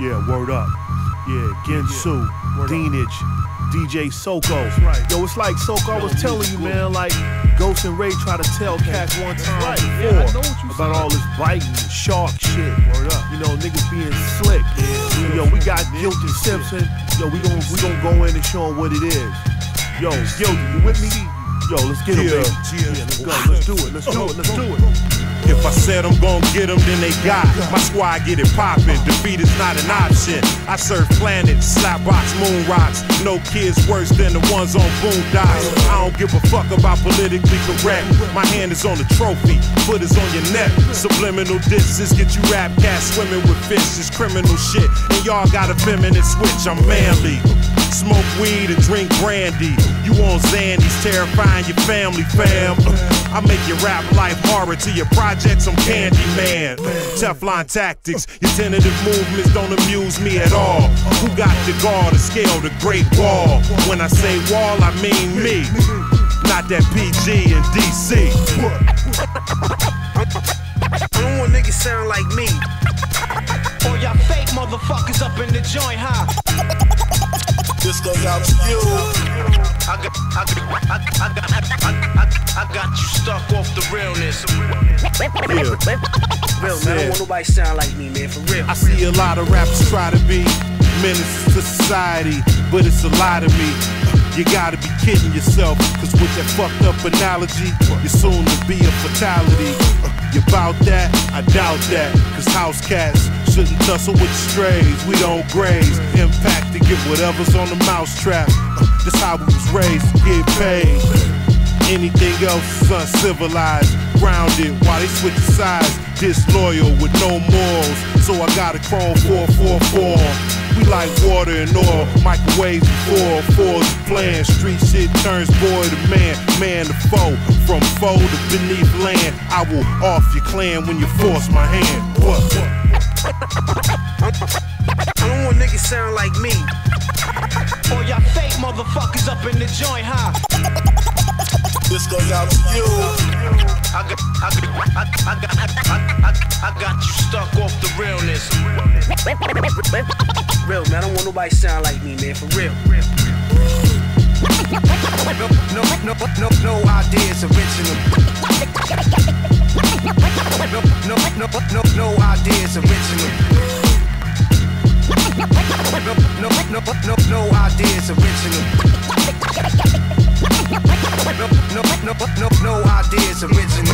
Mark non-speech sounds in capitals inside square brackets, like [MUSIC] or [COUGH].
Yeah, word up. Yeah, Gensu, Deanage, DJ Soko. right. Yo, it's like Soko, was telling you, man, like Ghost and Rae tried to tell cats one time right. before Yeah, I know what you about all this biting and shark shit. Word up. You know, niggas being slick. Yo, we got Guilty Simpson. Yo, we gon' we gon' go in and show him what it is. Yo, Guilty, you with me? Yo, let's get him, Yeah. baby. Yeah, let's go. Let's do it. Let's do it. Let's do it. If I said I'm gon' get them, then they got. My squad get it poppin'. Defeat is not an option. I serve planets, slap box, moon rocks. No kids worse than the ones on boondocks. I don't give a fuck about politically correct. My hand is on the trophy, foot is on your neck. Subliminal disses get you rap cats swimming with fish. It's criminal shit. And y'all got a feminine switch. I'm manly. Smoke weed and drink brandy. You on Xannies, terrifying your family, fam. I make your rap life horror to your projects. I'm Candyman. Teflon tactics. Your tentative movements don't amuse me at all. Who got the gall to scale the Great Wall? When I say wall, I mean me. Not that PG and DC. I [LAUGHS] don't want niggas sound like me. This out to you. I got, I got, I, I got, I, I, I got you stuck off the realness. Real, man. I don't want nobody sound like me, man. For real. I see a lot of rappers try to be menaces to society, but it's a lie to me. You gotta be kidding yourself, cause with that fucked up analogy, you're soon to be a fatality. You bout that? I doubt that, cause house cats shouldn't tussle with strays. We don't graze, impact to get whatever's on the mousetrap. Uh, that's how we was raised get paid. Anything else is uncivilized, grounded while they switch sides, disloyal with no morals. So I got a chrome 444. We like water and oil, microwaves before fours playing. Street shit turns boy to man, man to foe. From foe to beneath land, I will off your clan when you force my hand. What? I don't want niggas sound like me. All y'all fake motherfuckers up in the joint, huh? This goes out to you. I got, I got, I, I got, I, I, I got you stuck off the realness. Real, man. I don't want nobody sound like me, man. For real. No, no, no, no, no ideas original. No, no, no, no, ideas original. No, no, no, no, no ideas original. No, no, no, no, no ideas original.